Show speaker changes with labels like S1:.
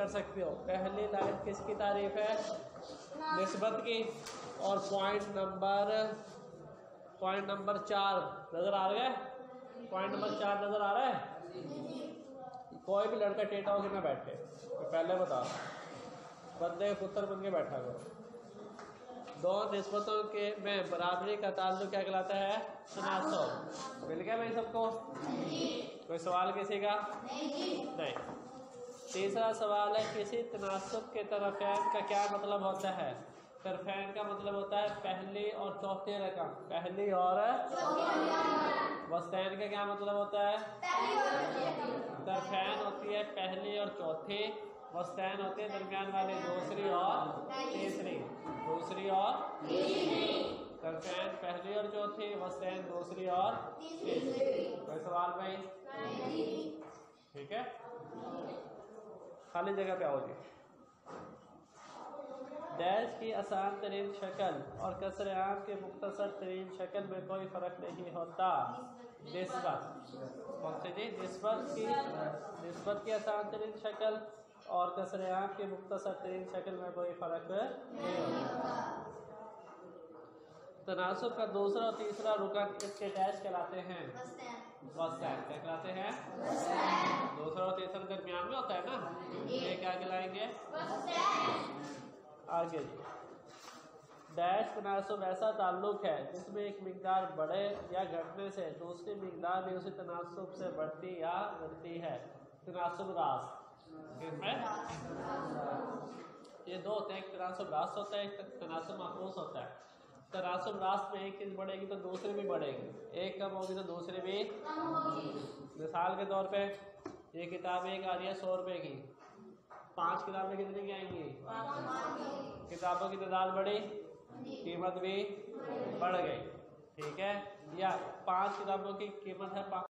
S1: कर सकते हो। पहली लाइन किसकी तारीफ़ है? नस्बत की। और पॉइंट नंबर पॉइंट नंबर चार नज़र आ रहा है? पॉइंट नंबर चार नज़र आ रहा है? कोई भी लड़का टेटा होकर ना बैठे। मैं पहले बता बंदे पुत्र बन के बैठा करो। दो नस्बतों के में बराबरी का ताल्लुक क्या कहलाता है? तनासब मिल गया भाई सबको? कोई सवाल किसी का? नहीं। तीसरा सवाल है, किसी तनासब के तरफैन का क्या मतलब होता है? तरफैन का मतलब होता है पहली और चौथी रकम। पहली और वस्तैन का क्या मतलब होता है? तरफैन होती है पहली और चौथी वस्तैन होती है दरमियान वाली दूसरी और तीसरी। दूसरी और तरफैन पहली और चौथी वस्तैन दूसरी और तीसरी। कोई सवाल भाई? खाली जगह पे आओगे डैश की आसान तरीन शक्ल और कसर आम के मुख्तर तरीन शक्ल में कोई फ़र्क नहीं होता। नस्बत। जी? नस्बत की नस्बत की आसान तरीन शक्ल और कसर आम के मुख्तर तरीन शक्ल में कोई फ़र्क नहीं होता। तनासब का दूसरा और तीसरा रुकन इसके डैश कहलाते हैं? वस्तैन। क्या कहलाते हैं? दूसरा और तीसरा दरमियान में होता है ना? क्या आगे। डैश तनासब ऐसा ताल्लुक है जिसमें एक मकदार बढ़े या घटने से दूसरी मकदार भी उसी तनासब से बढ़ती या घटती है। तनासब रास। ये दो होते हैं एक तनासब रास होता है एक तनासब महफूस होता है। तनासब रास में एक चीज़ बढ़ेगी तो दूसरी भी बढ़ेगी। एक कम होगी तो दूसरी भी। मिसाल के तौर पे ये किताब एक आ रही है सौ रुपए की। पाँच किताबें कितने की आएँगी? किताबों की तादाद बढ़ी? कीमत भी बढ़ गई। ठीक है? या पाँच किताबों की कीमत है